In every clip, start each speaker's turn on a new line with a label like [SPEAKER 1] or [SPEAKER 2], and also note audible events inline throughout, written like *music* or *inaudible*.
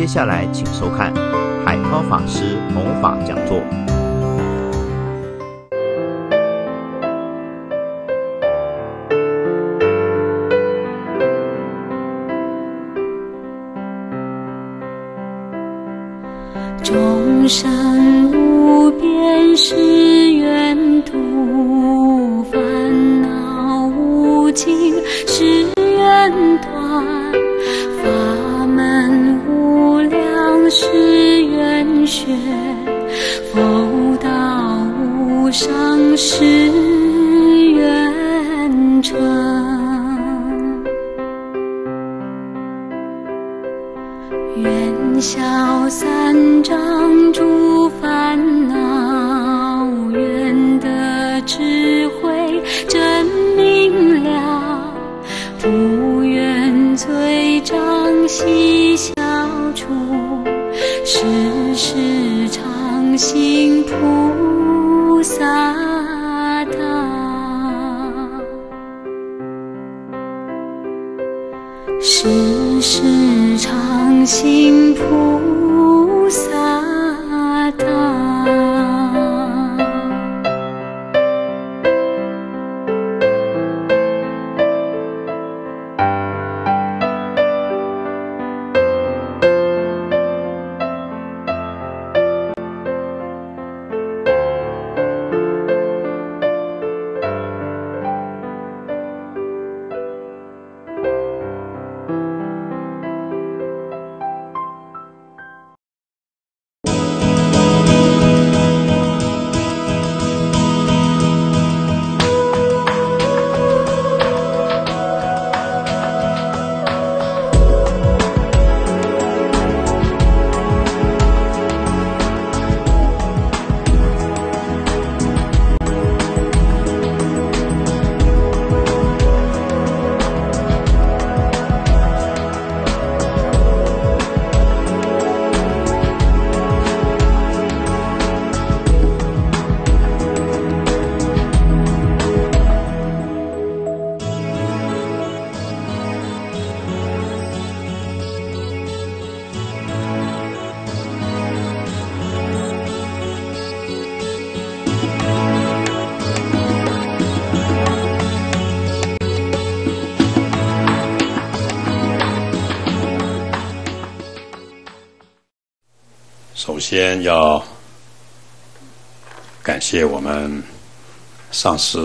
[SPEAKER 1] 接下来请收看海涛法师弘法讲座。
[SPEAKER 2] 众生
[SPEAKER 3] 先要感谢我们上师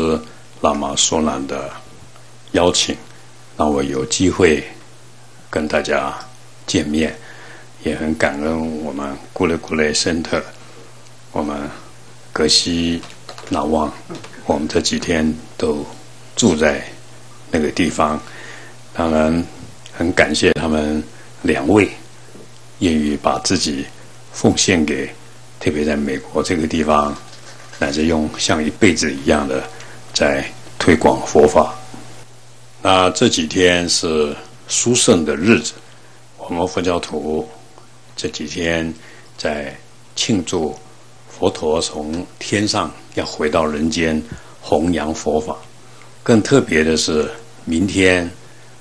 [SPEAKER 3] 喇嘛苏南的邀请，让我有机会跟大家见面，也很感恩我们古雷古雷森特，我们格西纳旺，我们这几天都住在那个地方，当然很感谢他们两位愿意把自己。奉献给，特别在美国这个地方，乃至用像一辈子一样的在推广佛法。那这几天是殊胜的日子，我们佛教徒这几天在庆祝佛陀从天上要回到人间弘扬佛法。更特别的是，明天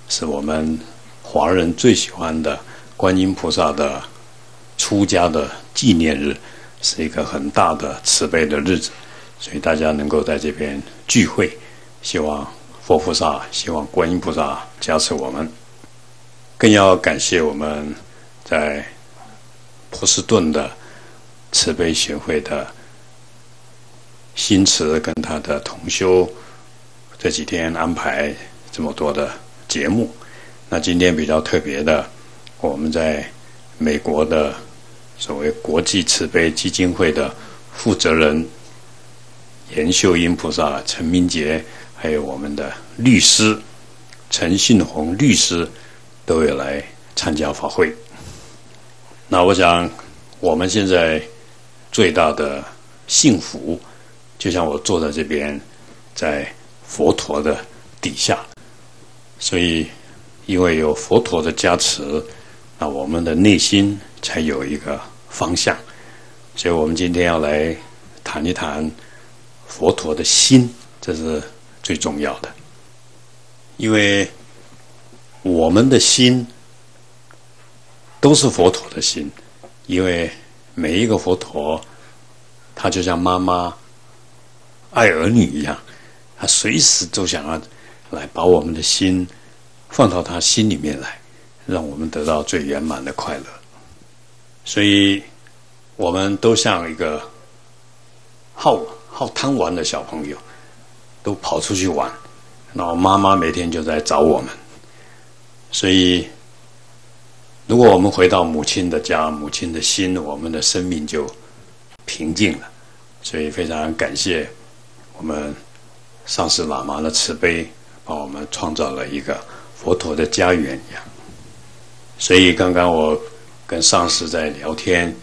[SPEAKER 3] 是我们华人最喜欢的观音菩萨的。出家的纪念日是一个很大的慈悲的日子，所以大家能够在这边聚会，希望佛菩萨、希望观音菩萨加持我们，更要感谢我们在波士顿的慈悲协会的新慈跟他的同修这几天安排这么多的节目。那今天比较特别的，我们在美国的。所谓国际慈悲基金会的负责人严秀英菩萨、陈明杰，还有我们的律师陈信宏律师，都有来参加法会。那我想，我们现在最大的幸福，就像我坐在这边，在佛陀的底下，所以因为有佛陀的加持，那我们的内心。才有一个方向，所以我们今天要来谈一谈佛陀的心，这是最重要的。因为我们的心都是佛陀的心，因为每一个佛陀，他就像妈妈爱儿女一样，他随时都想要来把我们的心放到他心里面来，让我们得到最圆满的快乐。所以，我们都像一个好好贪玩的小朋友，都跑出去玩，然后妈妈每天就在找我们。所以，如果我们回到母亲的家，母亲的心，我们的生命就平静了。所以，非常感谢我们上师喇嘛的慈悲，帮我们创造了一个佛陀的家园一样。所以，刚刚我。跟上司在聊天，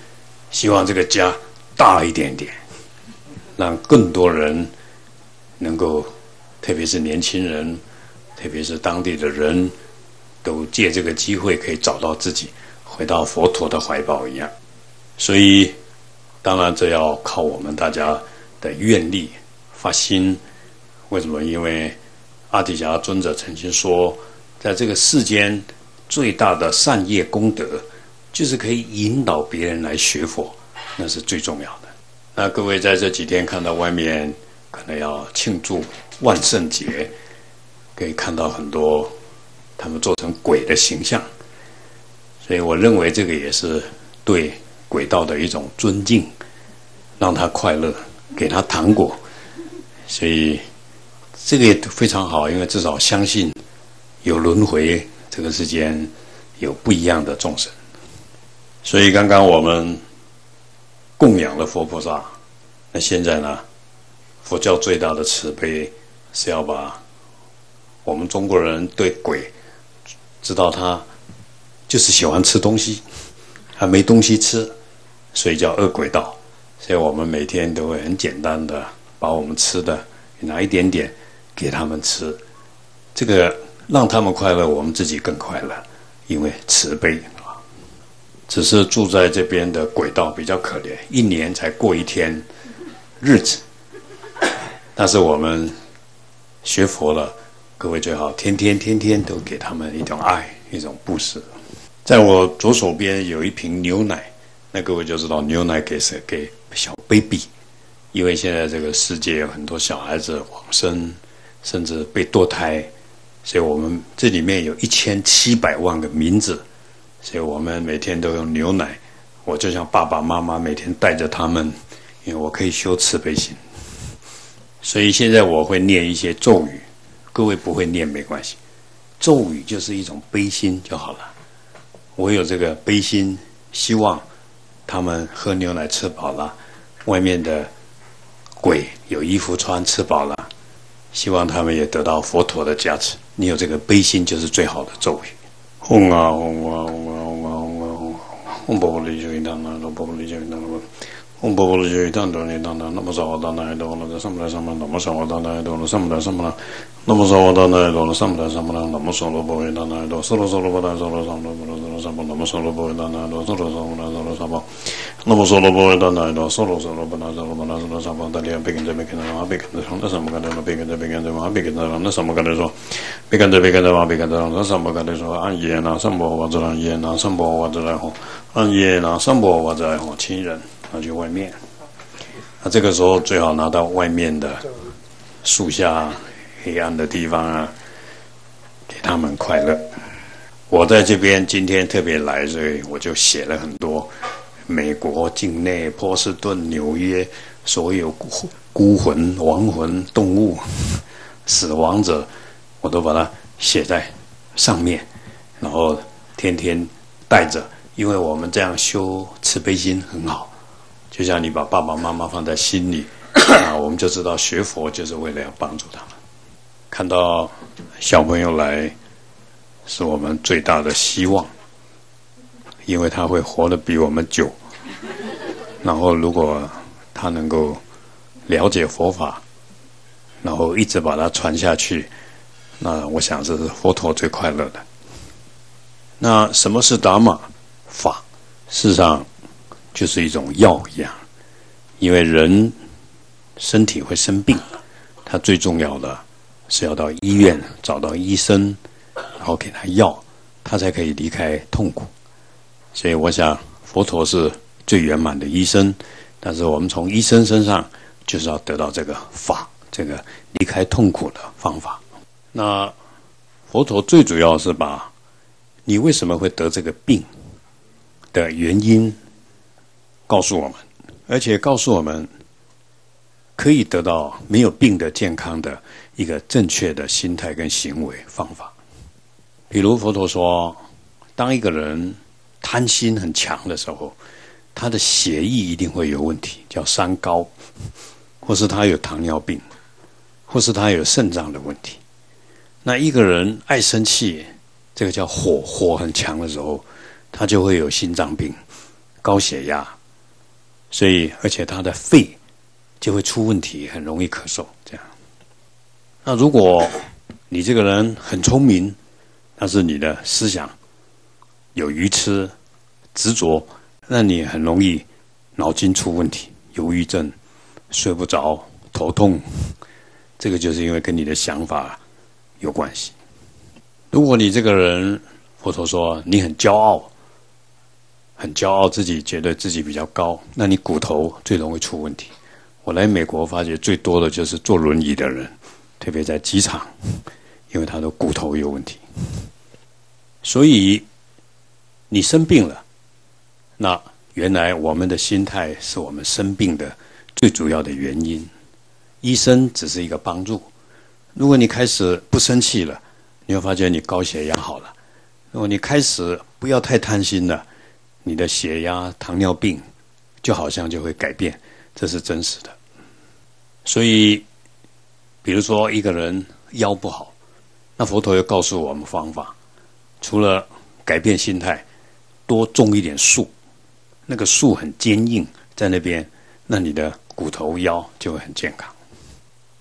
[SPEAKER 3] 希望这个家大一点点，让更多人能够，特别是年轻人，特别是当地的人，都借这个机会可以找到自己，回到佛陀的怀抱一样。所以，当然这要靠我们大家的愿力发心。为什么？因为阿底峡尊者曾经说，在这个世间最大的善业功德。就是可以引导别人来学佛，那是最重要的。那各位在这几天看到外面可能要庆祝万圣节，可以看到很多他们做成鬼的形象，所以我认为这个也是对鬼道的一种尊敬，让他快乐，给他糖果，所以这个也非常好，因为至少相信有轮回，这个世间有不一样的众生。所以刚刚我们供养了佛菩萨，那现在呢？佛教最大的慈悲是要把我们中国人对鬼知道他就是喜欢吃东西，还没东西吃，所以叫恶鬼道。所以我们每天都会很简单的把我们吃的拿一点点给他们吃，这个让他们快乐，我们自己更快乐，因为慈悲。只是住在这边的轨道比较可怜，一年才过一天日子。但是我们学佛了，各位最好天天天天都给他们一种爱，一种布施。在我左手边有一瓶牛奶，那各位就知道牛奶给谁？给小 baby。因为现在这个世界有很多小孩子往生，甚至被堕胎，所以我们这里面有一千七百万个名字。所以我们每天都用牛奶，我就像爸爸妈妈每天带着他们，因为我可以修慈悲心。所以现在我会念一些咒语，各位不会念没关系，咒语就是一种悲心就好了。我有这个悲心，希望他们喝牛奶吃饱了，外面的鬼有衣服穿吃饱了，希望他们也得到佛陀的加持。你有这个悲心，就是最好的咒语。嗡啊嗡啊嗡啊嗡啊嗡 un bobo li jo idan na do bobo li jo idan na un bobo li jo idan do ni dan na no mazawa dan na do no sam la sam no mazawa dan na do no sam la sam na no mazawa dan na do no sam la sam na no masolo bo idan na do solo solo bo dan solo sam no solo sam no masolo bo idan na do solo sam na solo sam no masolo bo idan na do solo solo bo dan solo bo dan solo sam da li begin de begin na begin de sam sam ga de begin de begin de ma begin de na sam ga de so begin de begin de ma begin de na sam ga de so an ye na sam bo wa zran ye na sam bo wa zran ho 跟着，别跟着，那什么跟着，别跟着别跟着，别跟着，那什么跟着说。别跟着，别跟着，别跟着。那什么跟着说？按耶那什么我自然耶那什么我，亲人拿去外面，那这个时候最好拿到外面的树下黑暗的地方啊，给他们快乐。我在这边今天特别来，所以我就写了很多美国境内、波士顿、纽约所有孤孤魂、亡魂、动物、*laughs* 死亡者。我都把它写在上面，然后天天带着，因为我们这样修慈悲心很好，就像你把爸爸妈妈放在心里，*coughs* 啊，我们就知道学佛就是为了要帮助他们。看到小朋友来，是我们最大的希望，因为他会活得比我们久。然后如果他能够了解佛法，然后一直把它传下去。那我想这是佛陀最快乐的。那什么是达玛法？事实上就是一种药一样，因为人身体会生病，他最重要的是要到医院找到医生，然后给他药，他才可以离开痛苦。所以我想佛陀是最圆满的医生，但是我们从医生身上就是要得到这个法，这个离开痛苦的方法。那佛陀最主要是把你为什么会得这个病的原因告诉我们，而且告诉我们可以得到没有病的健康的一个正确的心态跟行为方法。比如佛陀说，当一个人贪心很强的时候，他的血液一定会有问题，叫三高，*laughs* 或是他有糖尿病，或是他有肾脏的问题。那一个人爱生气，这个叫火，火很强的时候，他就会有心脏病、高血压，所以而且他的肺就会出问题，很容易咳嗽。这样，那如果你这个人很聪明，但是你的思想有愚痴、执着，那你很容易脑筋出问题，忧郁症、睡不着、头痛，这个就是因为跟你的想法。有关系。如果你这个人，或者说你很骄傲，很骄傲自己觉得自己比较高，那你骨头最容易出问题。我来美国发觉最多的就是坐轮椅的人，特别在机场，因为他的骨头有问题。所以你生病了，那原来我们的心态是我们生病的最主要的原因，医生只是一个帮助。如果你开始不生气了，你会发现你高血压好了；如果你开始不要太贪心了，你的血压、糖尿病就好像就会改变，这是真实的。所以，比如说一个人腰不好，那佛陀又告诉我们方法：除了改变心态，多种一点树，那个树很坚硬，在那边，那你的骨头腰就会很健康。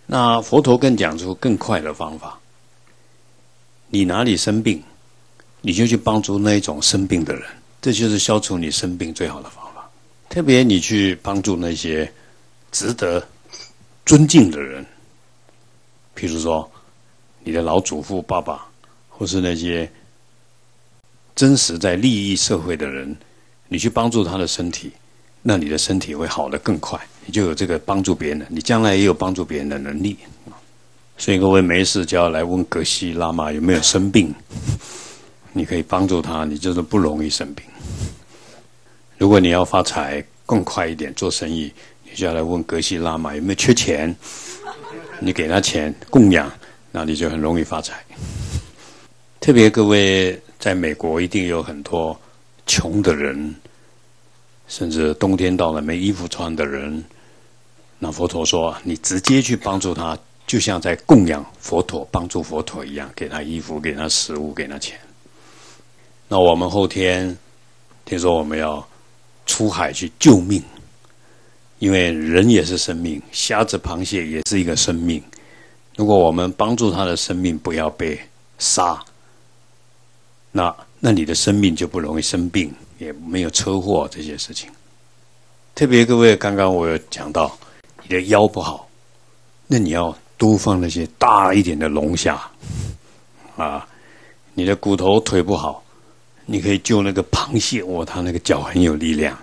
[SPEAKER 3] 那佛陀更讲出更快的方法。你哪里生病，你就去帮助那一种生病的人，这就是消除你生病最好的方法。特别你去帮助那些值得尊敬的人，譬如说你的老祖父、爸爸，或是那些真实在利益社会的人，你去帮助他的身体，那你的身体会好得更快。你就有这个帮助别人的，你将来也有帮助别人的能力。所以各位没事就要来问格西拉玛有没有生病，*laughs* 你可以帮助他，你就是不容易生病。如果你要发财更快一点做生意，你就要来问格西拉玛有没有缺钱，*laughs* 你给他钱供养，那你就很容易发财。特别各位在美国一定有很多穷的人。甚至冬天到了没衣服穿的人，那佛陀说：“你直接去帮助他，就像在供养佛陀、帮助佛陀一样，给他衣服、给他食物、给他钱。”那我们后天听说我们要出海去救命，因为人也是生命，虾子、螃蟹也是一个生命。如果我们帮助他的生命不要被杀，那那你的生命就不容易生病。也没有车祸这些事情。特别各位，刚刚我有讲到，你的腰不好，那你要多放那些大一点的龙虾啊。你的骨头腿不好，你可以救那个螃蟹，哇，它那个脚很有力量，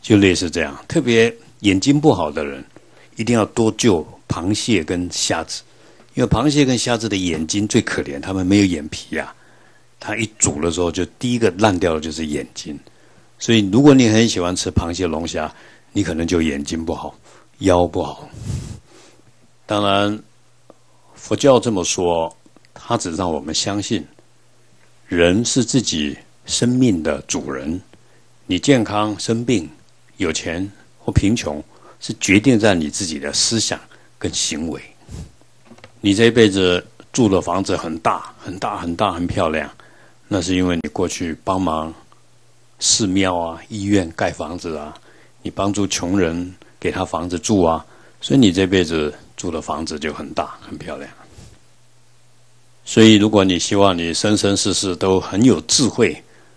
[SPEAKER 3] 就类似这样。特别眼睛不好的人，一定要多救螃蟹跟虾子，因为螃蟹跟虾子的眼睛最可怜，它们没有眼皮呀。它一煮的时候，就第一个烂掉的就是眼睛。所以，如果你很喜欢吃螃蟹、龙虾，你可能就眼睛不好、腰不好。当然，佛教这么说，它只让我们相信，人是自己生命的主人。你健康、生病、有钱或贫穷，是决定在你自己的思想跟行为。你这一辈子住的房子很大、很大、很大、很漂亮。那是因为你过去帮忙寺庙啊、医院盖房子啊，你帮助穷人给他房子住啊，所以你这辈子住的房子就很大、很漂亮。所以，如果你希望你生生世世都很有智慧、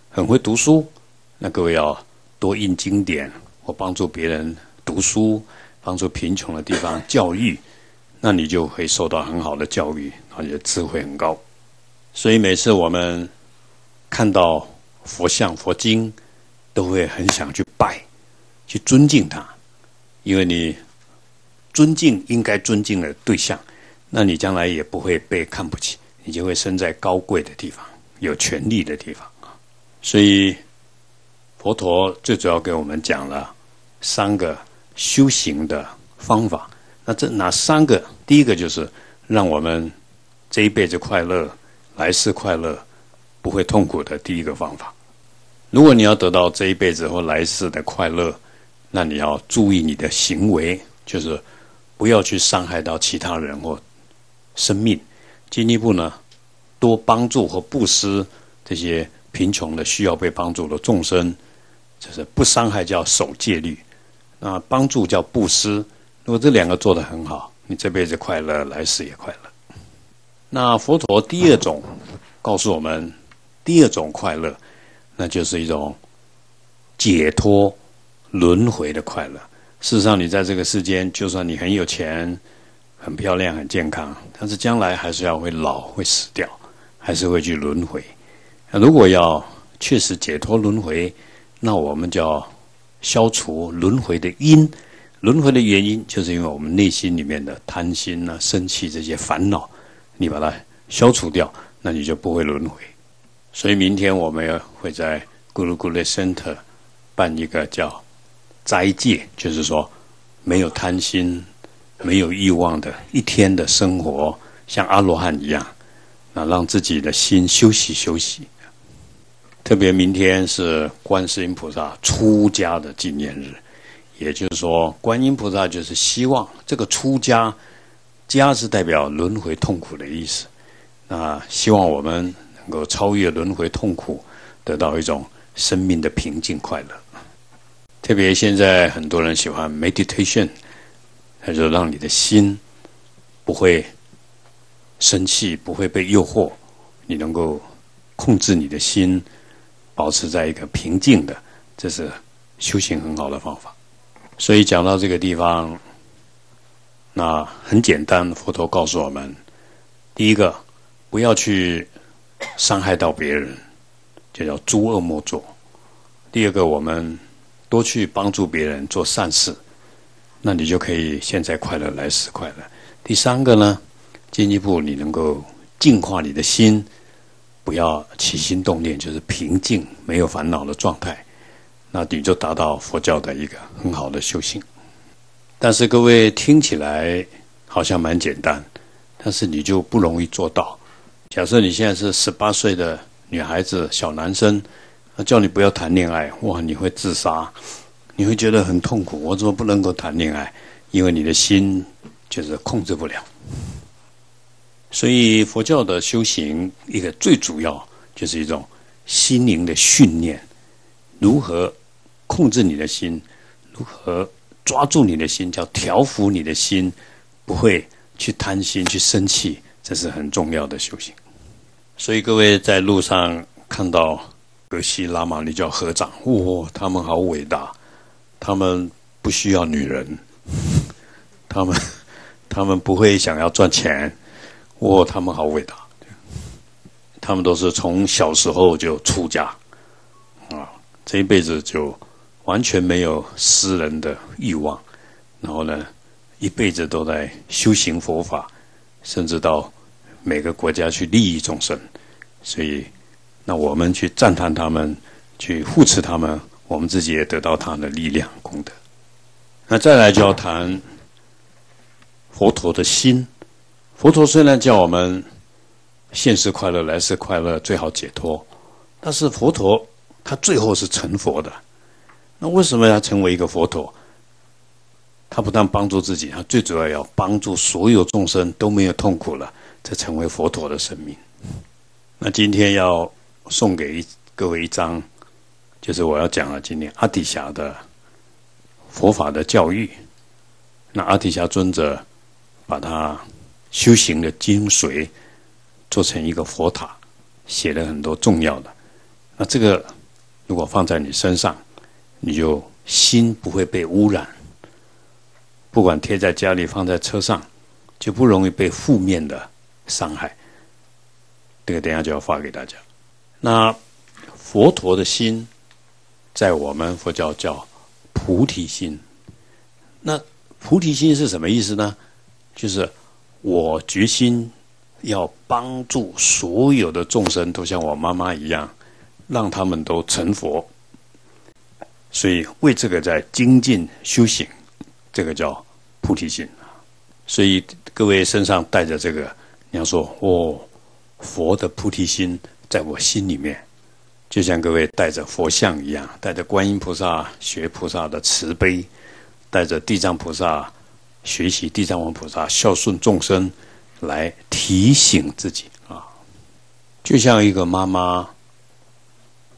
[SPEAKER 3] 很会读书，那各位要多印经典，或帮助别人读书，帮助贫穷的地方教育，那你就会受到很好的教育，而且智慧很高。所以每次我们。看到佛像、佛经，都会很想去拜，去尊敬他，因为你尊敬应该尊敬的对象，那你将来也不会被看不起，你就会生在高贵的地方、有权利的地方啊。所以佛陀最主要给我们讲了三个修行的方法。那这哪三个？第一个就是让我们这一辈子快乐，来世快乐。不会痛苦的第一个方法。如果你要得到这一辈子或来世的快乐，那你要注意你的行为，就是不要去伤害到其他人或生命。进一步呢，多帮助和布施这些贫穷的、需要被帮助的众生，就是不伤害叫守戒律。那帮助叫布施。如果这两个做得很好，你这辈子快乐，来世也快乐。那佛陀第二种告诉我们。第二种快乐，那就是一种解脱轮回的快乐。事实上，你在这个世间，就算你很有钱、很漂亮、很健康，但是将来还是要会老、会死掉，还是会去轮回。如果要确实解脱轮回，那我们就要消除轮回的因。轮回的原因，就是因为我们内心里面的贪心啊、生气这些烦恼，你把它消除掉，那你就不会轮回。所以明天我们要会在 Guru g u r Center 办一个叫斋戒，就是说没有贪心、没有欲望的一天的生活，像阿罗汉一样，那让自己的心休息休息。特别明天是观世音菩萨出家的纪念日，也就是说，观音菩萨就是希望这个出家，家是代表轮回痛苦的意思，那希望我们。能够超越轮回痛苦，得到一种生命的平静快乐。特别现在很多人喜欢 meditation，它就让你的心不会生气，不会被诱惑，你能够控制你的心，保持在一个平静的，这是修行很好的方法。所以讲到这个地方，那很简单，佛陀告诉我们：第一个，不要去。伤害到别人，就叫诸恶莫作。第二个，我们多去帮助别人做善事，那你就可以现在快乐，来时快乐。第三个呢，进一步你能够净化你的心，不要起心动念，就是平静、没有烦恼的状态，那你就达到佛教的一个很好的修行。但是各位听起来好像蛮简单，但是你就不容易做到。假设你现在是十八岁的女孩子、小男生，叫你不要谈恋爱，哇，你会自杀，你会觉得很痛苦。我怎么不能够谈恋爱？因为你的心就是控制不了。所以佛教的修行，一个最主要就是一种心灵的训练，如何控制你的心，如何抓住你的心，叫调服你的心，不会去贪心、去生气。这是很重要的修行，所以各位在路上看到格西拉玛尼教合掌，哇，他们好伟大，他们不需要女人，他们他们不会想要赚钱，哇，他们好伟大，他们都是从小时候就出家，啊，这一辈子就完全没有私人的欲望，然后呢，一辈子都在修行佛法。甚至到每个国家去利益众生，所以那我们去赞叹他们，去护持他们，我们自己也得到他的力量功德。那再来就要谈佛陀的心。佛陀虽然叫我们现世快乐、来世快乐最好解脱，但是佛陀他最后是成佛的。那为什么要成为一个佛陀？他不但帮助自己，他最主要要帮助所有众生都没有痛苦了，才成为佛陀的生命。那今天要送给各位一张，就是我要讲了今天阿底峡的佛法的教育。那阿底峡尊者把他修行的精髓做成一个佛塔，写了很多重要的。那这个如果放在你身上，你就心不会被污染。不管贴在家里、放在车上，就不容易被负面的伤害。这个等下就要发给大家。那佛陀的心，在我们佛教叫菩提心。那菩提心是什么意思呢？就是我决心要帮助所有的众生，都像我妈妈一样，让他们都成佛。所以为这个在精进修行，这个叫菩提心。所以各位身上带着这个，你要说哦，佛的菩提心在我心里面，就像各位带着佛像一样，带着观音菩萨学菩萨的慈悲，带着地藏菩萨学习地藏王菩萨孝顺众生，来提醒自己啊。就像一个妈妈，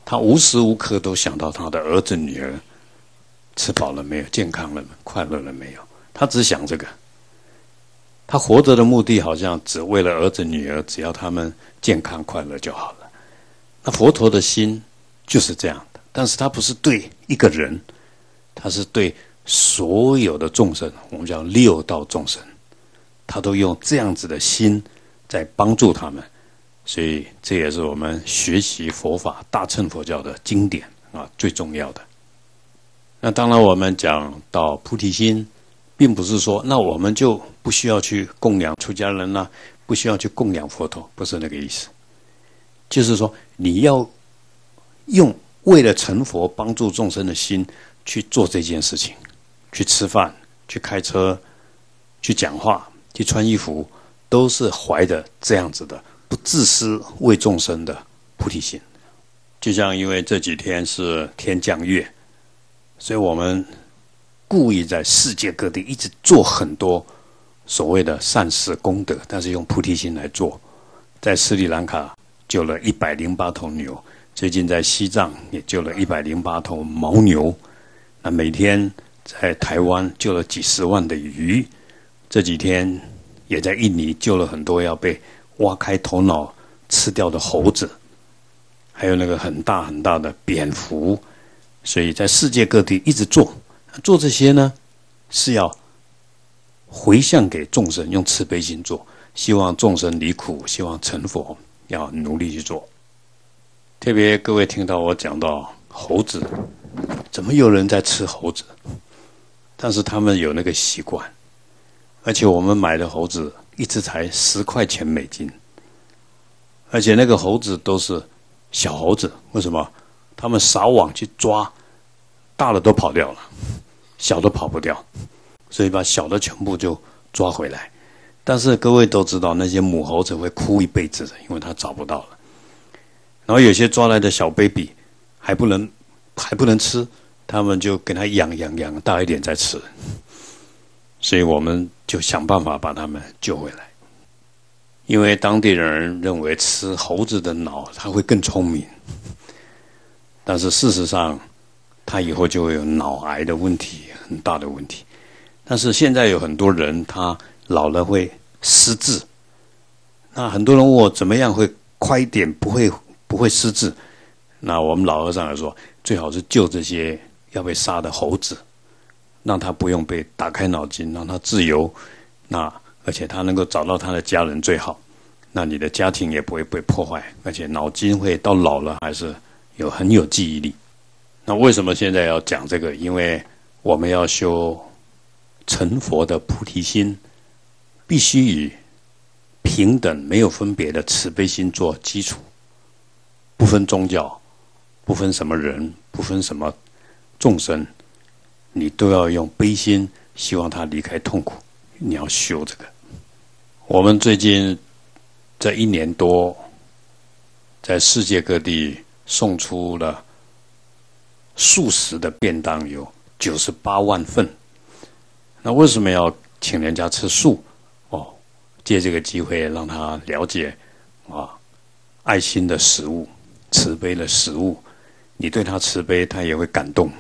[SPEAKER 3] 她无时无刻都想到她的儿子女儿吃饱了没有，健康了快乐了没有，她只想这个。他活着的目的好像只为了儿子女儿，只要他们健康快乐就好了。那佛陀的心就是这样的，但是他不是对一个人，他是对所有的众生，我们叫六道众生，他都用这样子的心在帮助他们。所以这也是我们学习佛法大乘佛教的经典啊最重要的。那当然，我们讲到菩提心。并不是说，那我们就不需要去供养出家人了，不需要去供养佛陀，不是那个意思。就是说，你要用为了成佛、帮助众生的心去做这件事情，去吃饭、去开车、去讲话、去穿衣服，都是怀着这样子的不自私、为众生的菩提心。就像因为这几天是天降月，所以我们。故意在世界各地一直做很多所谓的善事功德，但是用菩提心来做。在斯里兰卡救了一百零八头牛，最近在西藏也救了一百零八头牦牛。那每天在台湾救了几十万的鱼，这几天也在印尼救了很多要被挖开头脑吃掉的猴子，还有那个很大很大的蝙蝠。所以在世界各地一直做。做这些呢，是要回向给众生，用慈悲心做，希望众生离苦，希望成佛，要努力去做。特别各位听到我讲到猴子，怎么有人在吃猴子？但是他们有那个习惯，而且我们买的猴子一只才十块钱美金，而且那个猴子都是小猴子，为什么？他们撒网去抓，大的都跑掉了。小的跑不掉，所以把小的全部就抓回来。但是各位都知道，那些母猴子会哭一辈子的，因为它找不到了。然后有些抓来的小 baby 还不能还不能吃，他们就给它养养养大一点再吃。所以我们就想办法把它们救回来。因为当地人认为吃猴子的脑它会更聪明，但是事实上，它以后就会有脑癌的问题。很大的问题，但是现在有很多人他老了会失智，那很多人问我怎么样会快一点，不会不会失智？那我们老和尚来说，最好是救这些要被杀的猴子，让他不用被打开脑筋，让他自由，那而且他能够找到他的家人最好，那你的家庭也不会被破坏，而且脑筋会到老了还是有很有记忆力。那为什么现在要讲这个？因为我们要修成佛的菩提心，必须以平等、没有分别的慈悲心做基础，不分宗教，不分什么人，不分什么众生，你都要用悲心，希望他离开痛苦。你要修这个。我们最近这一年多，在世界各地送出了数十的便当，有。九十八万份，那为什么要请人家吃素？借这个机会让他了解啊，爱心的食物，慈悲的食物，你对他慈悲，他也会感动。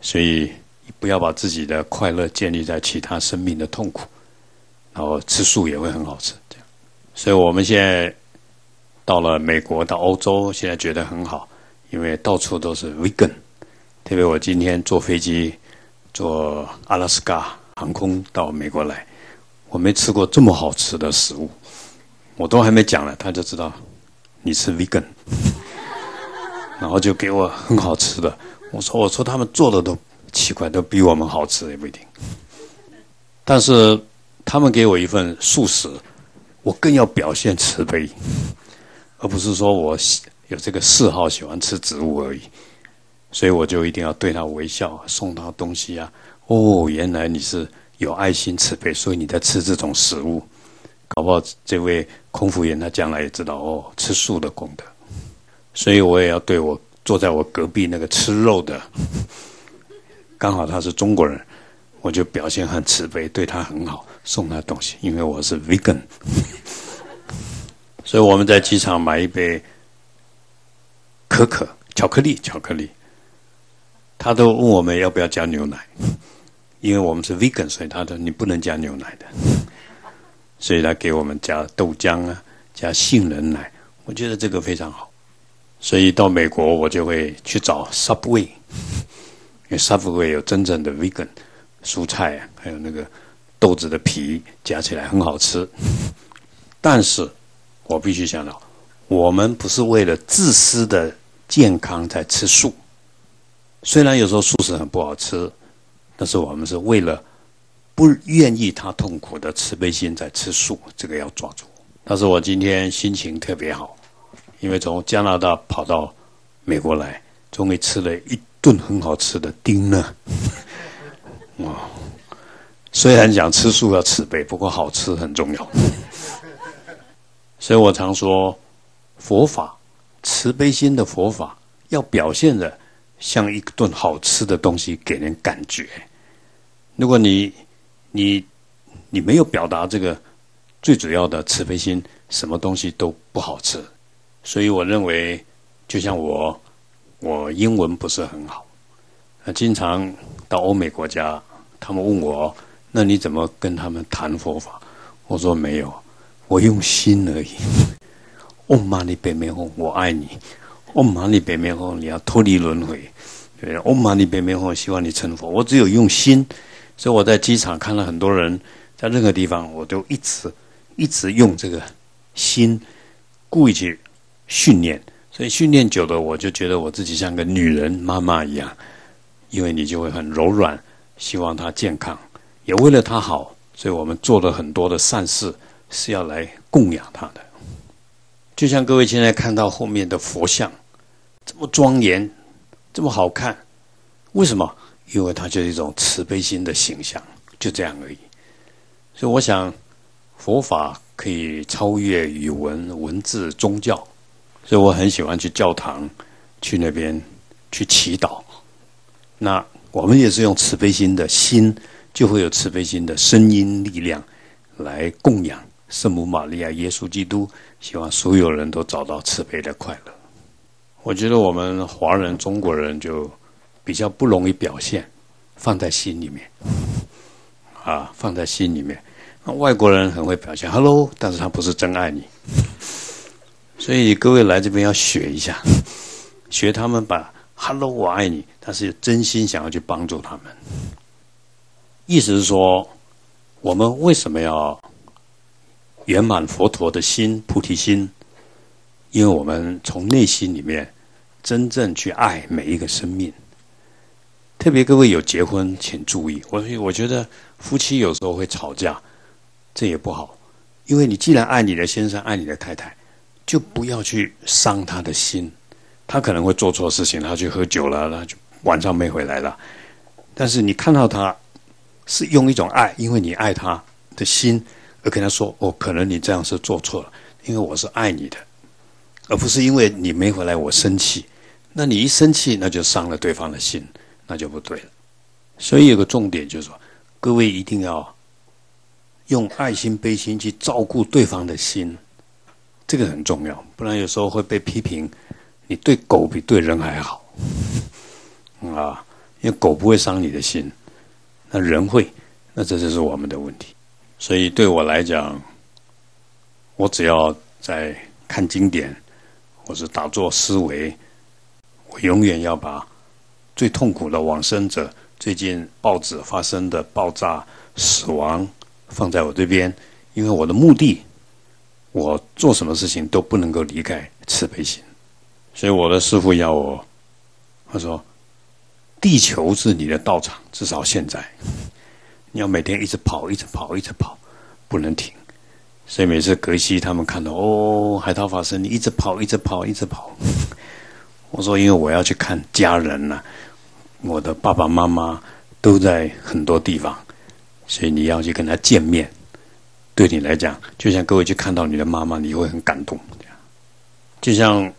[SPEAKER 3] 所以不要把自己的快乐建立在其他生命的痛苦，然后吃素也会很好吃。这样，所以我们现在到了美国，到欧洲，现在觉得很好，因为到处都是 vegan。特别我今天坐飞机，坐阿拉斯加航空到美国来，我没吃过这么好吃的食物，我都还没讲呢，他就知道你是 vegan。*laughs* 然后就给我很好吃的。我说我说他们做的都奇怪，都比我们好吃也不一定。但是他们给我一份素食，我更要表现慈悲，而不是说我有这个嗜好喜欢吃植物而已。所以我就一定要对他微笑，送他东西啊。哦，原来你是有爱心慈悲，所以你在吃这种食物。搞不好这位空服员他将来也知道哦，吃素的功德。所以我也要对我坐在我隔壁那个吃肉的，刚好他是中国人，我就表现很慈悲，对他很好，送他东西，因为我是 vegan。所以我们在机场买一杯可可巧克力，巧克力。他都问我们要不要加牛奶，因为我们是 vegan，所以他说你不能加牛奶的，*laughs* 所以他给我们加豆浆啊，加杏仁奶，我觉得这个非常好。所以到美国我就会去找 Subway，因为 Subway 有真正的 vegan 蔬菜啊，还有那个豆子的皮夹起来很好吃。但是我必须想到，我们不是为了自私的健康在吃素。虽然有时候素食很不好吃，但是我们是为了不愿意他痛苦的慈悲心在吃素，这个要抓住。但是我今天心情特别好，因为从加拿大跑到美国来，终于吃了一顿很好吃的丁呢。*laughs* 哇！虽然讲吃素要慈悲，不过好吃很重要。所以我常说，佛法慈悲心的佛法要表现的。像一顿好吃的东西给人感觉。如果你你你没有表达这个最主要的慈悲心，什么东西都不好吃。所以我认为，就像我我英文不是很好，那经常到欧美国家，他们问我，那你怎么跟他们谈佛法？我说没有，我用心而已。哦玛尼贝美吽，我爱你。嗡嘛呢呗咪吽，你要脱离轮回。对，嗡嘛呢呗咪吽，希望你成佛。我只有用心，所以我在机场看了很多人，在任何地方，我都一直一直用这个心，故意去训练。所以训练久了，我就觉得我自己像个女人妈妈一样，因为你就会很柔软，希望她健康，也为了她好，所以我们做了很多的善事，是要来供养她的。就像各位现在看到后面的佛像，这么庄严，这么好看，为什么？因为它就是一种慈悲心的形象，就这样而已。所以我想，佛法可以超越语文、文字、宗教，所以我很喜欢去教堂，去那边去祈祷。那我们也是用慈悲心的心，就会有慈悲心的声音力量来供养圣母玛利亚、耶稣基督。希望所有人都找到慈悲的快乐。我觉得我们华人、中国人就比较不容易表现，放在心里面，*laughs* 啊，放在心里面。那外国人很会表现，Hello，但是他不是真爱你。*laughs* 所以各位来这边要学一下，*laughs* 学他们把 Hello 我爱你，他是真心想要去帮助他们。意思是说，我们为什么要？圆满佛陀的心，菩提心，因为我们从内心里面真正去爱每一个生命。特别各位有结婚，请注意，我我觉得夫妻有时候会吵架，这也不好，因为你既然爱你的先生，爱你的太太，就不要去伤他的心。他可能会做错事情，他去喝酒了，他就晚上没回来了。但是你看到他是用一种爱，因为你爱他的心。而跟他说：“哦，可能你这样是做错了，因为我是爱你的，而不是因为你没回来我生气。那你一生气，那就伤了对方的心，那就不对了。所以有个重点就是说，各位一定要用爱心、悲心去照顾对方的心，这个很重要。不然有时候会被批评，你对狗比对人还好啊，因为狗不会伤你的心，那人会，那这就是我们的问题。”所以对我来讲，我只要在看经典，或是打坐思维，我永远要把最痛苦的往生者、最近报纸发生的爆炸、死亡放在我这边，因为我的目的，我做什么事情都不能够离开慈悲心。所以我的师傅要我，他说：“地球是你的道场，至少现在，你要每天一直跑，一直跑，一直跑，不能停。”所以每次格西他们看到哦，海涛法师你一直跑，一直跑，一直跑。我说：“因为我要去看家人呐，我的爸爸妈妈都在很多地方，所以你要去跟他见面。对你来讲，就像各位去看到你的妈妈，你会很感动。就像。”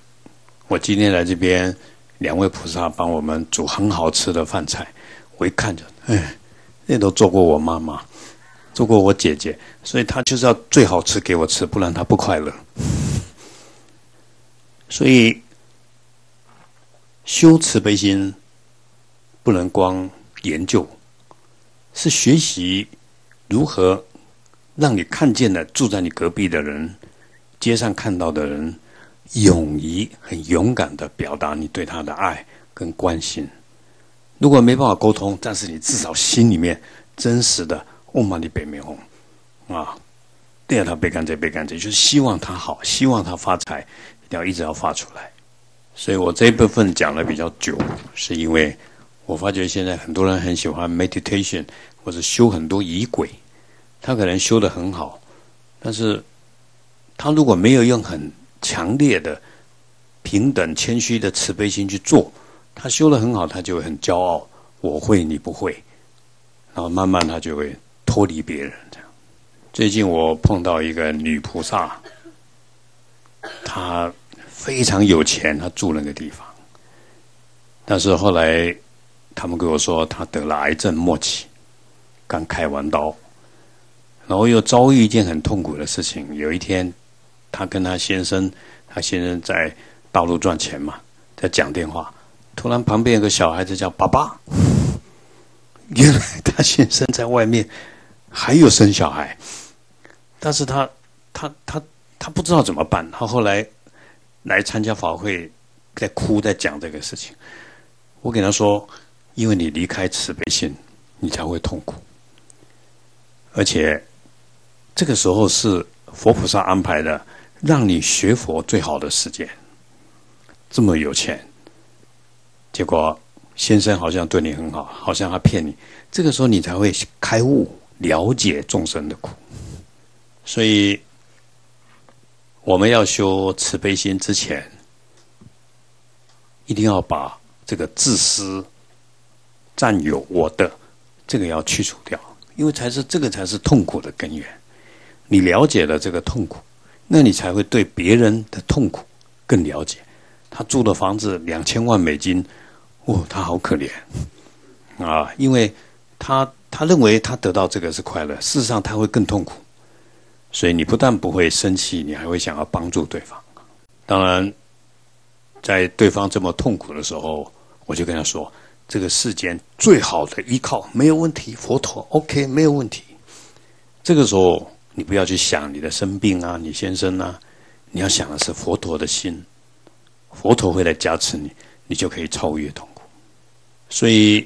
[SPEAKER 3] 我今天来这边，两位菩萨帮我们煮很好吃的饭菜，我一看就，哎，那都做过我妈妈，做过我姐姐，所以她就是要最好吃给我吃，不然她不快乐。所以修慈悲心，不能光研究，是学习如何让你看见的住在你隔壁的人，街上看到的人。勇于、很勇敢的表达你对他的爱跟关心。如果没办法沟通，但是你至少心里面真实的“哦，玛尼北面红”啊，对他被干这被干这，就是希望他好，希望他发财，一定要一直要发出来。所以我这一部分讲的比较久，是因为我发觉现在很多人很喜欢 meditation 或者修很多仪轨，他可能修的很好，但是他如果没有用很强烈的平等、谦虚的慈悲心去做，他修的很好，他就很骄傲。我会，你不会，然后慢慢他就会脱离别人。这样，最近我碰到一个女菩萨，她非常有钱，她住那个地方，但是后来他们跟我说，他得了癌症末期，刚开完刀，然后又遭遇一件很痛苦的事情。有一天。他跟他先生，他先生在大陆赚钱嘛，在讲电话。突然旁边有个小孩子叫爸爸，*laughs* 原来他先生在外面还有生小孩，但是他他他他不知道怎么办。他后来来参加法会，在哭，在讲这个事情。我给他说：，因为你离开慈悲心，你才会痛苦，而且这个时候是佛菩萨安排的。让你学佛最好的时间，这么有钱，结果先生好像对你很好，好像他骗你。这个时候你才会开悟，了解众生的苦。所以我们要修慈悲心之前，一定要把这个自私、占有我的这个要去除掉，因为才是这个才是痛苦的根源。你了解了这个痛苦。那你才会对别人的痛苦更了解。他住的房子两千万美金，哦，他好可怜啊！因为他他认为他得到这个是快乐，事实上他会更痛苦。所以你不但不会生气，你还会想要帮助对方。当然，在对方这么痛苦的时候，我就跟他说：这个世间最好的依靠没有问题，佛陀 OK 没有问题。这个时候。你不要去想你的生病啊，你先生啊，你要想的是佛陀的心，佛陀会来加持你，你就可以超越痛苦。所以，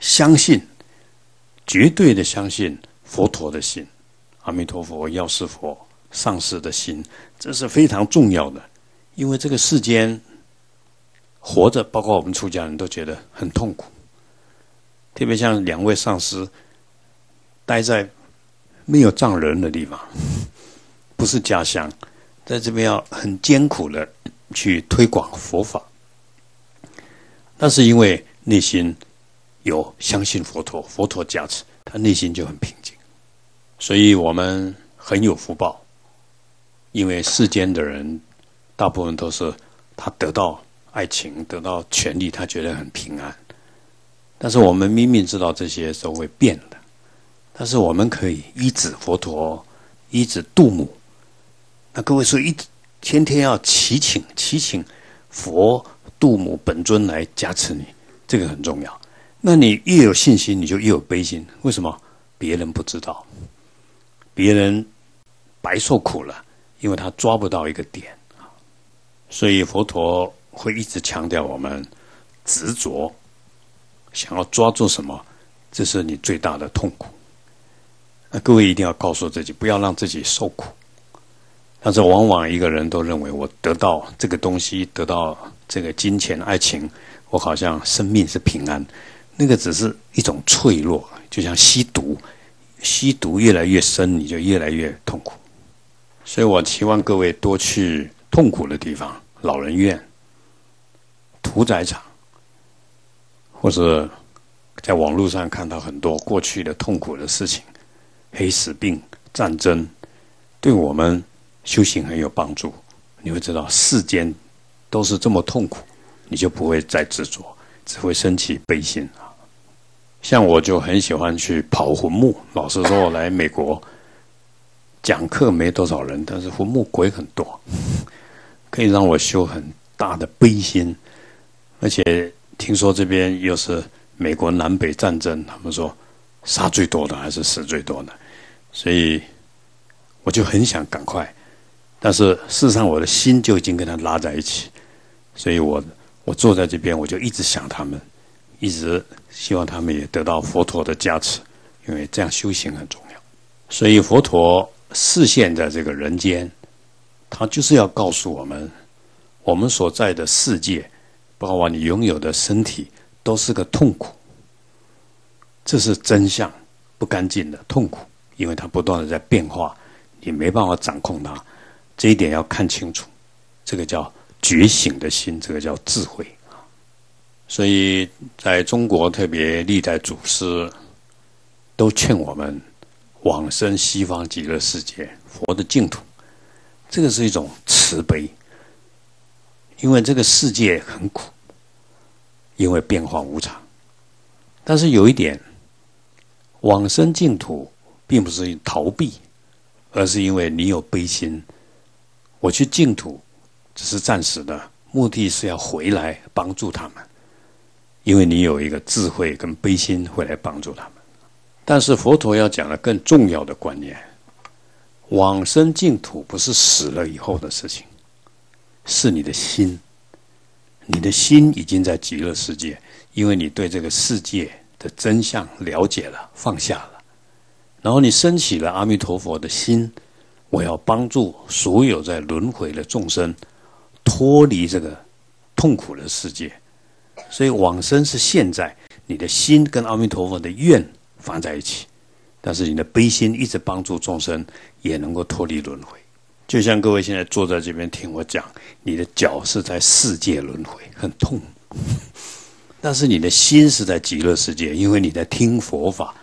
[SPEAKER 3] 相信，绝对的相信佛陀的心，阿弥陀佛、药师佛、上师的心，这是非常重要的。因为这个世间活着，包括我们出家人都觉得很痛苦，特别像两位上师待在。没有藏人的地方，*laughs* 不是家乡，在这边要很艰苦的去推广佛法。那是因为内心有相信佛陀，佛陀加持，他内心就很平静。所以我们很有福报，因为世间的人大部分都是他得到爱情，得到权利，他觉得很平安。但是我们明明知道这些都会变的。但是我们可以依止佛陀，依止度母。那各位说，一天天要祈请，祈请佛度母本尊来加持你，这个很重要。那你越有信心，你就越有悲心。为什么？别人不知道，别人白受苦了，因为他抓不到一个点所以佛陀会一直强调我们执着，想要抓住什么，这是你最大的痛苦。那各位一定要告诉自己，不要让自己受苦。但是往往一个人都认为我得到这个东西，得到这个金钱、爱情，我好像生命是平安。那个只是一种脆弱，就像吸毒，吸毒越来越深，你就越来越痛苦。所以我希望各位多去痛苦的地方，老人院、屠宰场，或者在网络上看到很多过去的痛苦的事情，黑死病、战争，对我们。修行很有帮助，你会知道世间都是这么痛苦，你就不会再执着，只会升起悲心啊。像我就很喜欢去跑坟墓。老实说，我来美国讲课没多少人，但是坟墓鬼很多，*laughs* 可以让我修很大的悲心。而且听说这边又是美国南北战争，他们说杀最多的还是死最多的，所以我就很想赶快。但是事实上，我的心就已经跟他拉在一起，所以我我坐在这边，我就一直想他们，一直希望他们也得到佛陀的加持，因为这样修行很重要。所以佛陀视现在这个人间，他就是要告诉我们，我们所在的世界，包括你拥有的身体，都是个痛苦，这是真相，不干净的痛苦，因为它不断的在变化，你没办法掌控它。这一点要看清楚，这个叫觉醒的心，这个叫智慧啊。所以在中国，特别历代祖师都劝我们往生西方极乐世界，佛的净土。这个是一种慈悲，因为这个世界很苦，因为变化无常。但是有一点，往生净土并不是逃避，而是因为你有悲心。我去净土，只是暂时的，目的是要回来帮助他们，因为你有一个智慧跟悲心会来帮助他们。但是佛陀要讲的更重要的观念，往生净土不是死了以后的事情，是你的心，你的心已经在极乐世界，因为你对这个世界的真相了解了，放下了，然后你升起了阿弥陀佛的心。我要帮助所有在轮回的众生脱离这个痛苦的世界，所以往生是现在你的心跟阿弥陀佛的愿放在一起，但是你的悲心一直帮助众生也能够脱离轮回。就像各位现在坐在这边听我讲，你的脚是在世界轮回，很痛，*laughs* 但是你的心是在极乐世界，因为你在听佛法，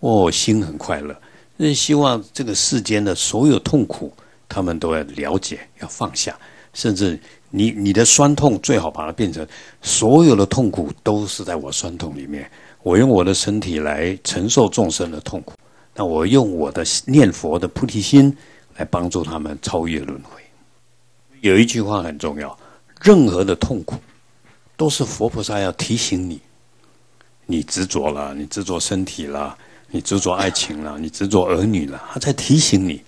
[SPEAKER 3] 哦，心很快乐。那希望这个世间的所有痛苦，他们都要了解，要放下。甚至你你的酸痛，最好把它变成所有的痛苦都是在我酸痛里面。我用我的身体来承受众生的痛苦，那我用我的念佛的菩提心来帮助他们超越轮回。有一句话很重要：任何的痛苦都是佛菩萨要提醒你，你执着了，你执着身体了。你执着爱情了，你执着儿女了，他在提醒你，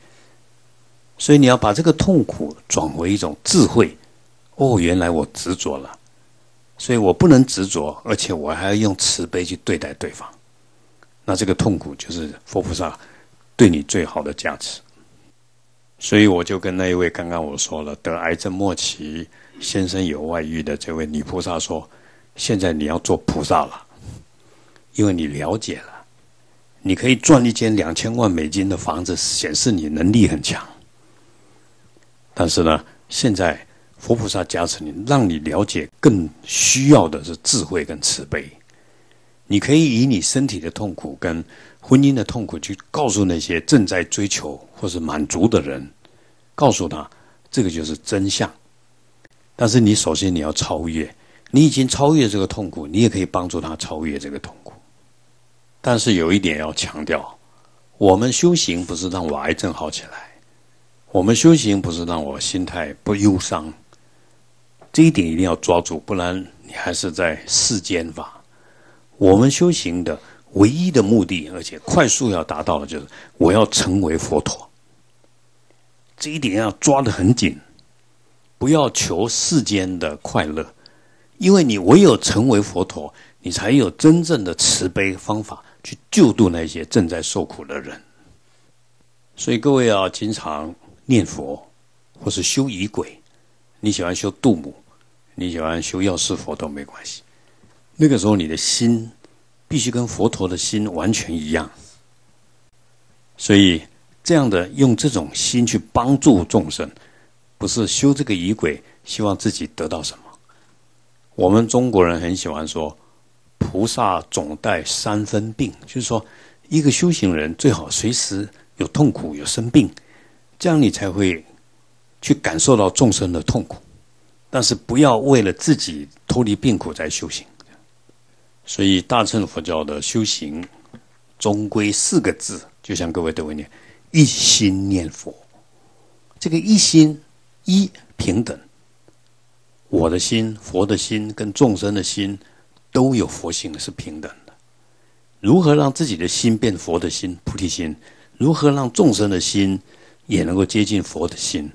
[SPEAKER 3] 所以你要把这个痛苦转为一种智慧。哦，原来我执着了，所以我不能执着，而且我还要用慈悲去对待对方。那这个痛苦就是佛菩萨对你最好的加持。所以我就跟那一位刚刚我说了得癌症末期、先生有外遇的这位女菩萨说：现在你要做菩萨了，因为你了解了。你可以赚一间两千万美金的房子，显示你能力很强。但是呢，现在佛菩萨加持你，让你了解更需要的是智慧跟慈悲。你可以以你身体的痛苦跟婚姻的痛苦去告诉那些正在追求或是满足的人，告诉他这个就是真相。但是你首先你要超越，你已经超越这个痛苦，你也可以帮助他超越这个痛苦。但是有一点要强调，我们修行不是让我癌症好起来，我们修行不是让我心态不忧伤，这一点一定要抓住，不然你还是在世间法。我们修行的唯一的目的，而且快速要达到的，就是我要成为佛陀。这一点要抓得很紧，不要求世间的快乐，因为你唯有成为佛陀，你才有真正的慈悲方法。去救度那些正在受苦的人，所以各位要经常念佛，或是修仪轨，你喜欢修度母，你喜欢修药师佛都没关系。那个时候你的心必须跟佛陀的心完全一样，所以这样的用这种心去帮助众生，不是修这个仪轨，希望自己得到什么。我们中国人很喜欢说，菩萨总带三分病，就是说，一个修行人最好随时有痛苦、有生病，这样你才会去感受到众生的痛苦。但是不要为了自己脱离病苦在修行。所以大乘佛教的修行，终归四个字，就像各位都会念：一心念佛。这个一心一平等。我的心、佛的心跟众生的心都有佛性是平等的。如何让自己的心变佛的心、菩提心？如何让众生的心也能够接近佛的心？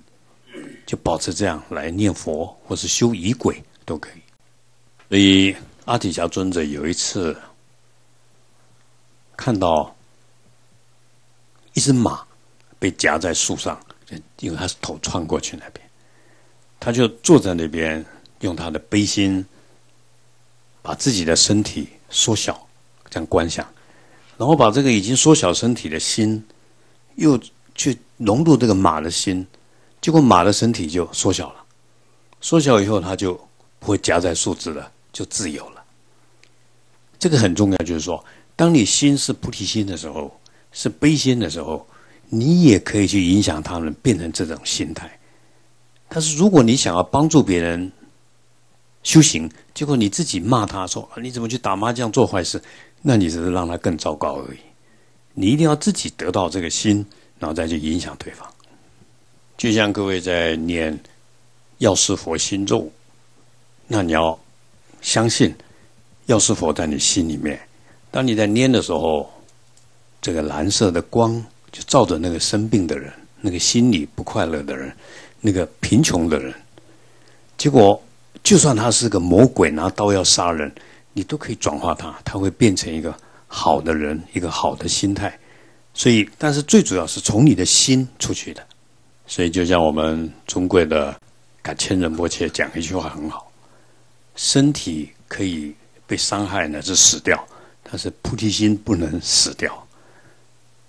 [SPEAKER 3] 就保持这样来念佛，或是修仪轨都可以。所以阿底峡尊者有一次看到一只马被夹在树上，因为他是头穿过去那边。他就坐在那边，用他的悲心，把自己的身体缩小，这样观想，然后把这个已经缩小身体的心，又去融入这个马的心，结果马的身体就缩小了。缩小以后，它就不会夹在树枝了，就自由了。这个很重要，就是说，当你心是菩提心的时候，是悲心的时候，你也可以去影响他们，变成这种心态。但是，如果你想要帮助别人修行，结果你自己骂他说：“你怎么去打麻将做坏事？”那你只是让他更糟糕而已。你一定要自己得到这个心，然后再去影响对方。就像各位在念药师佛心咒，那你要相信药师佛在你心里面。当你在念的时候，这个蓝色的光就照着那个生病的人，那个心里不快乐的人。那个贫穷的人，结果就算他是个魔鬼，拿刀要杀人，你都可以转化他，他会变成一个好的人，一个好的心态。所以，但是最主要是从你的心出去的。所以，就像我们尊贵的感千仁波切讲一句话很好：身体可以被伤害乃至死掉，但是菩提心不能死掉。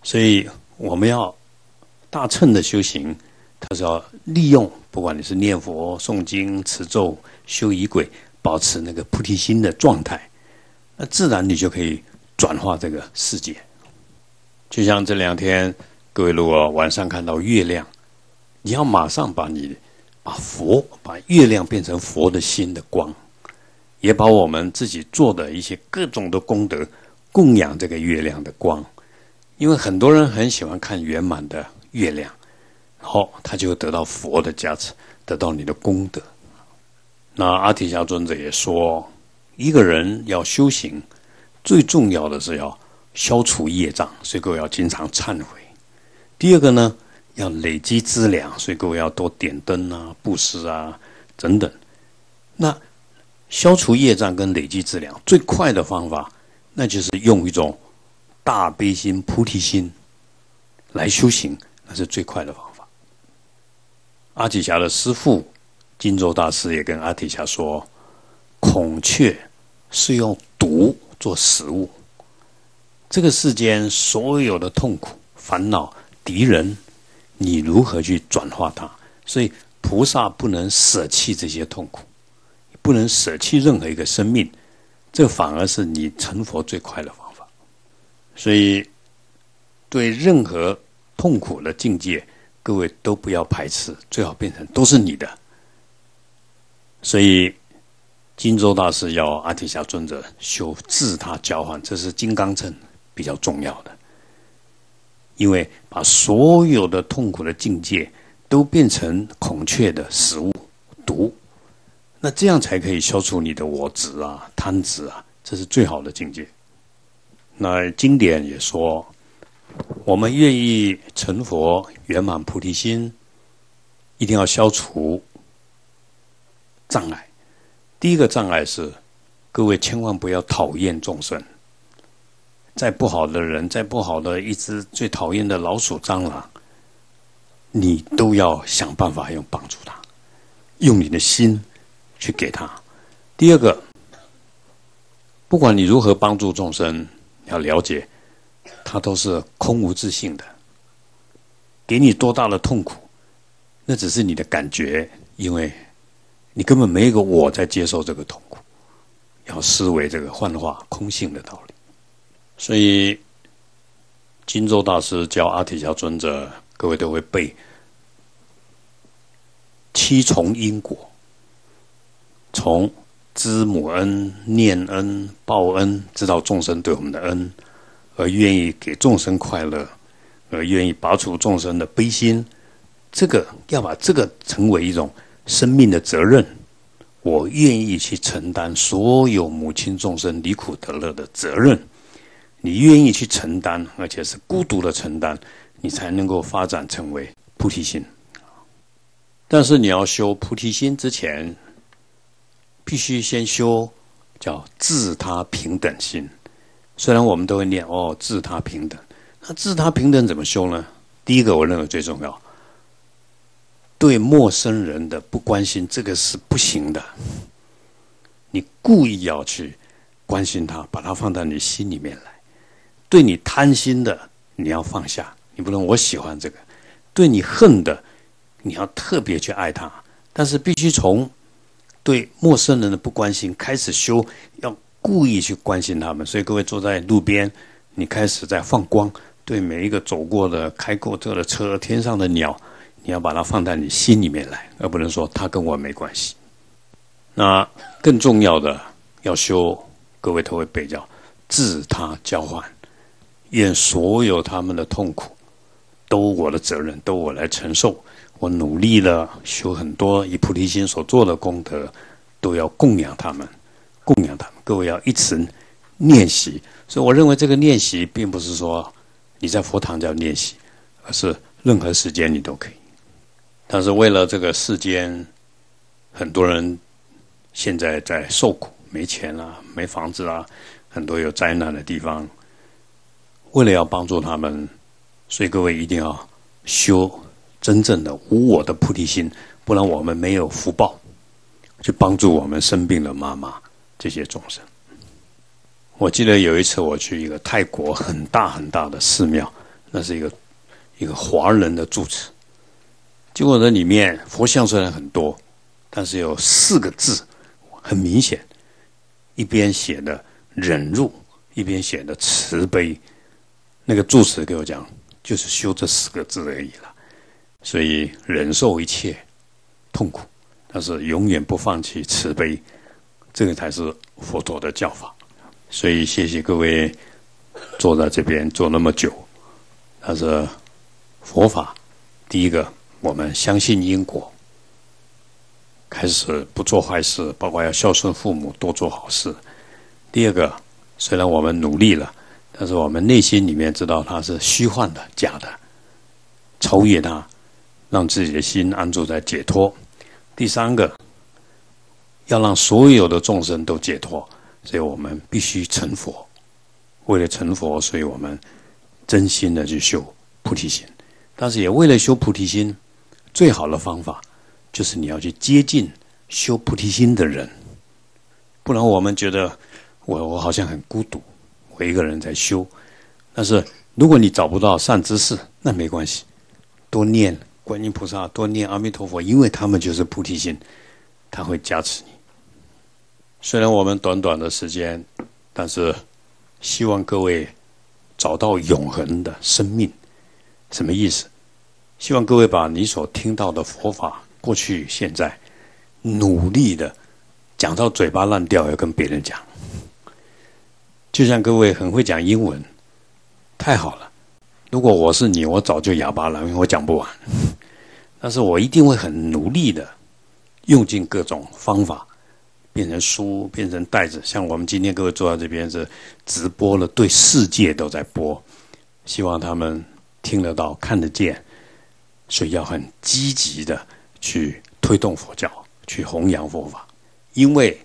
[SPEAKER 3] 所以，我们要大乘的修行。他是要利用，不管你是念佛、诵经、持咒、修仪轨，保持那个菩提心的状态，那自然你就可以转化这个世界。就像这两天，各位如果晚上看到月亮，你要马上把你把佛、把月亮变成佛的心的光，也把我们自己做的一些各种的功德供养这个月亮的光，因为很多人很喜欢看圆满的月亮。好，他就得到佛的加持，得到你的功德。那阿提迦尊者也说，一个人要修行，最重要的是要消除业障，所以各位要经常忏悔。第二个呢，要累积资粮，所以各位要多点灯啊、布施啊等等。那消除业障跟累积资粮最快的方法，那就是用一种大悲心、菩提心来修行，那是最快的方法。阿底峡的师父金州大师也跟阿底峡说：“孔雀是用毒做食物。这个世间所有的痛苦、烦恼、敌人，你如何去转化它？所以菩萨不能舍弃这些痛苦，不能舍弃任何一个生命，这反而是你成佛最快的方法。所以，对任何痛苦的境界。”各位都不要排斥，最好变成都是你的。所以，金州大师要阿底峡尊者修自他交换，这是金刚乘比较重要的。因为把所有的痛苦的境界都变成孔雀的食物毒，那这样才可以消除你的我执啊、贪执啊，这是最好的境界。那经典也说。我们愿意成佛圆满菩提心，一定要消除障碍。第一个障碍是，各位千万不要讨厌众生。再不好的人，再不好的一只最讨厌的老鼠、蟑螂，你都要想办法用帮助他，用你的心去给他。第二个，不管你如何帮助众生，要了解，他都是空无自性的，给你多大的痛苦，那只是你的感觉，因为你根本没有一个我在接受这个痛苦。要思维这个幻化空性的道理，所以金州大师教阿底峡尊者，各位都会背七重因果，从知母恩、念恩、报恩，知道众生对我们的恩，而愿意给众生快乐，而愿意拔除众生的悲心，这个要把这个成为一种生命的责任。我愿意去承担所有母亲众生离苦得乐的责任，你愿意去承担，而且是孤独的承担，你才能够发展成为菩提心。但是你要修菩提心之前，必须先修叫自他平等心。虽然我们都会念哦，自他平等，那自他平等怎么修呢？第一个，我认为最重要。对陌生人的不关心，这个是不行的。你故意要去关心他，把他放到你心里面来。对你贪心的，你要放下，你不能我喜欢这个；对你恨的，你要特别去爱他。但是必须从对陌生人的不关心开始修，要故意去关心他们。所以各位坐在路边，你开始在放光，对每一个走过的、开过这的车、天上的鸟。你要把它放在你心里面来，而不能说他跟我没关系。那更重要的要修，各位都会背叫自他交换，愿所有他们的痛苦都我的责任，都我来承受。我努力了，修很多以菩提心所做的功德，都要供养他们，供养他们。各位要一直练习。所以我认为这个练习，并不是说你在佛堂叫练习，而是任何时间你都可以。但是为了这个世间，很多人现在在受苦，没钱啦，没房子啦，很多有灾难的地方。为了要帮助他们，所以各位一定要修真正的无我的菩提心，不然我们没有福报去帮助我们生病的妈妈这些众生。我记得有一次我去一个泰国很大很大的寺庙，那是一个一个华人的住持。结果呢，里面佛像虽然很多，但是有四个字很明显，一边写的忍辱，一边写的慈悲。那个住持给我讲，就是修这四个字而已了。所以忍受一切痛苦，但是永远不放弃慈悲，这个才是佛陀的教法。所以谢谢各位坐在这边坐那么久。但是佛法第一个。我们相信因果，开始不做坏事，包括要孝顺父母，多做好事。第二个，虽然我们努力了，但是我们内心里面知道它是虚幻的、假的，超越它，让自己的心安住在解脱。第三个，要让所有的众生都解脱，所以我们必须成佛。为了成佛，所以我们真心的去修菩提心，但是也为了修菩提心。最好的方法就是你要去接近修菩提心的人，不然我们觉得我我好像很孤独，我一个人在修。但是如果你找不到善知识，那没关系，多念观音菩萨，多念阿弥陀佛，因为他们就是菩提心，他会加持你。虽然我们短短的时间，但是希望各位找到永恒的生命，什么意思？希望各位把你所听到的佛法，过去、现在，努力的讲到嘴巴烂掉，要跟别人讲。就像各位很会讲英文，太好了。如果我是你，我早就哑巴了，因为我讲不完。但是我一定会很努力的，用尽各种方法，变成书，变成袋子。像我们今天各位坐在这边是直播了，对世界都在播，希望他们听得到、看得见。所以要很积极的去推动佛教，去弘扬佛法，因为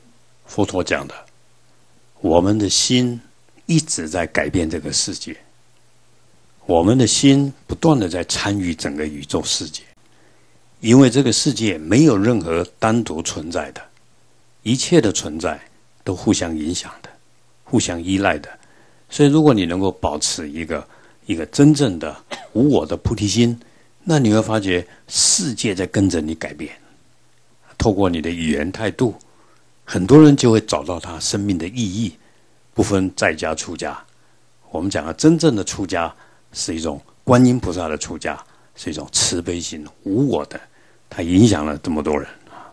[SPEAKER 3] 佛陀讲的，我们的心一直在改变这个世界，我们的心不断的在参与整个宇宙世界，因为这个世界没有任何单独存在的，一切的存在都互相影响的，互相依赖的。所以，如果你能够保持一个一个真正的无我的菩提心，那你会发觉世界在跟着你改变。透过你的语言态度，很多人就会找到他生命的意义，不分在家出家。我们讲的真正的出家。是一种观音菩萨的出家，是一种慈悲心、无我的，它影响了这么多人啊！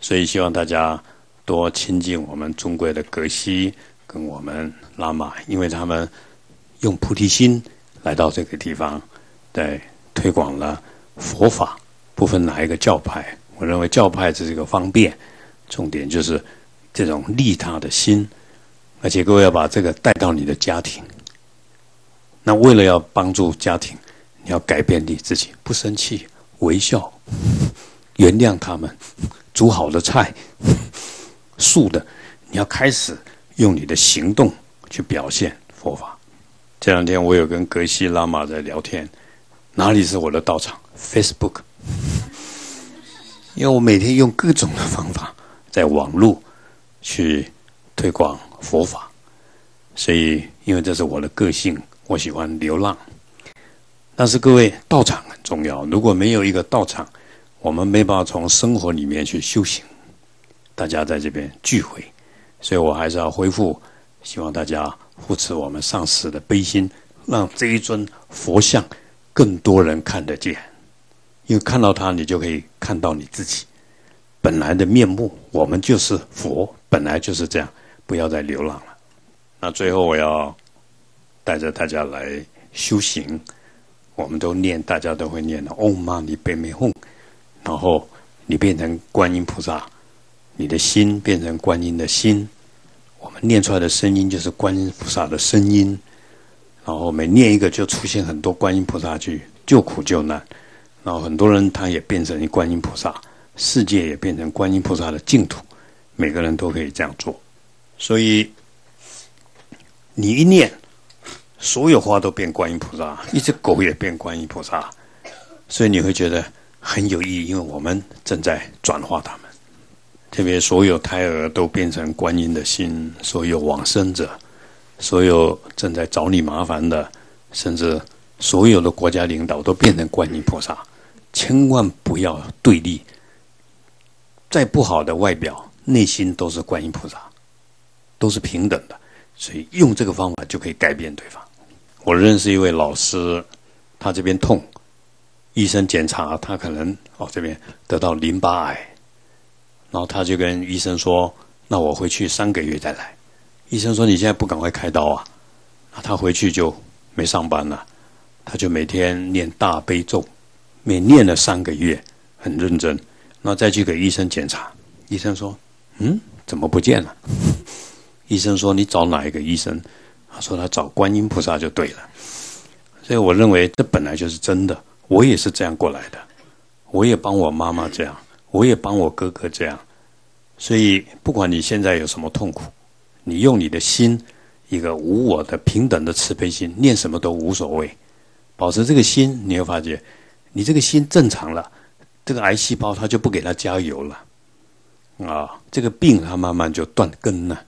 [SPEAKER 3] 所以希望大家多亲近我们中国的格西跟我们拉玛，因为他们用菩提心来到这个地方，在推广了佛法，不分哪一个教派。我认为教派只是一个方便，重点就是这种利他的心，而且各位要把这个带到你的家庭。那为了要帮助家庭，你要改变你自己，不生气，微笑，原谅他们，煮好的菜，素的，你要开始用你的行动去表现佛法。这两天我有跟格西拉玛在聊天，哪里是我的道场？Facebook，因为我每天用各种的方法在网络去推广佛法，所以因为这是我的个性。我喜欢流浪，但是各位道场重要。如果没有一个道场，我们没办法从生活里面去修行。大家在这边聚会，所以我还是要恢复，希望大家扶持我们上师的悲心，让这一尊佛像更多人看得见。因为看到它，你就可以看到你自己本来的面目。我们就是佛，本来就是这样，不要再流浪了。那最后我要。带着大家来修行，我们都念，大家都会念的。Om Mani Padme Hum，然后你变成观音菩萨，你的心变成观音的心，我们念出来的声音就是观音菩萨的声音。然后每念一个，就出现很多观音菩萨去救苦救难，然后很多人他也变成观音菩萨，世界也变成观音菩萨的净土。每个人都可以这样做，所以你一念。所有花都变观音菩萨，一只狗也变观音菩萨，所以你会觉得很有意义，因为我们正在转化他们。特别所有胎儿都变成观音的心，所有往生者，所有正在找你麻烦的，甚至所有的国家领导都变成观音菩萨。千万不要对立，再不好的外表，内心都是观音菩萨，都是平等的。所以用这个方法就可以改变对方。我认识一位老师，他这边痛，医生检查他可能哦这边得到淋巴癌，然后他就跟医生说：“那我回去三个月再来。”医生说：“你现在不赶快开刀啊？”那他回去就没上班了，他就每天念大悲咒，每念了三个月，很认真，然后再去给医生检查，医生说：“嗯，怎么不见了？” *laughs* 医生说：“你找哪一个医生？”他说：“他找观音菩萨就对了。”所以我认为这本来就是真的。我也是这样过来的，我也帮我妈妈这样，我也帮我哥哥这样。所以不管你现在有什么痛苦，你用你的心，一个无我的平等的慈悲心，念什么都无所谓。保持这个心，你会发觉，你这个心正常了，这个癌细胞它就不给它加油了，啊，这个病它慢慢就断根了。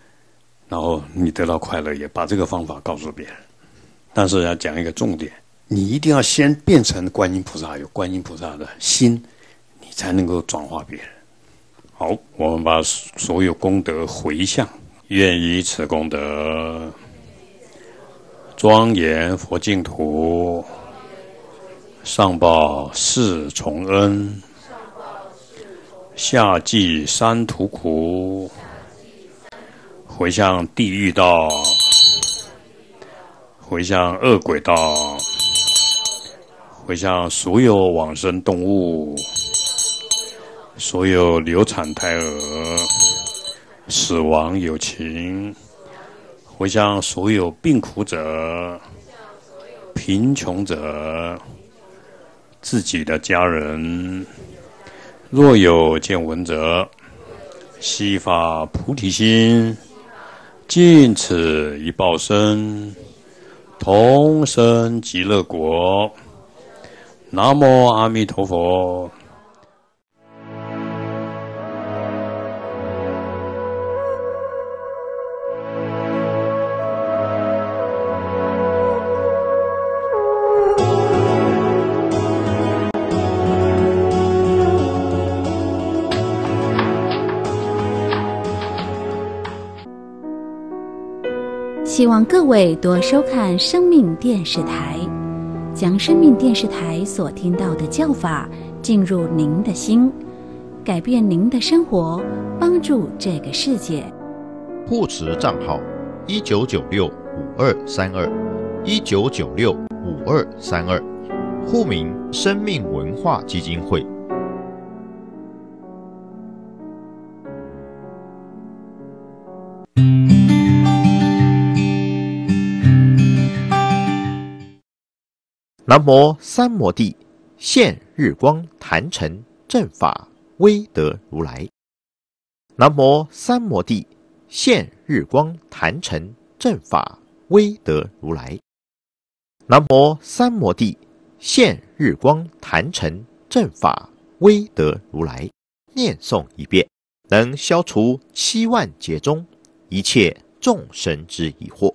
[SPEAKER 3] 然后你得到快乐，也把这个方法告诉别人。但是要讲一个重点，你一定要先变成观音菩萨，有观音菩萨的心，你才能够转化别人。好，我们把所有功德回向，愿以此功德庄严佛净土，上报四重恩，下济三途苦。回向地狱道，回向恶鬼道，回向所有往生动物，所有流产胎儿，死亡有情，回向所有病苦者，贫穷者，自己的家人，若有见闻者，悉发菩提心。尽此一报身，同生极乐国。南无阿弥陀佛。
[SPEAKER 4] 希望各位多收看生命电视台，将生命电视台所听到的教法进入您的心，改变您的生活，帮助这个世界。
[SPEAKER 1] 护持账号：一九九六五二三二一九九六五二三二，户名：生命文化基金会。南无三摩地现日光坛城正法威德如来。南无三摩地现日光坛城正法威德如来。南无三摩地现日光坛城正法威德如来。念诵一遍，能消除七万劫中一切众生之疑惑。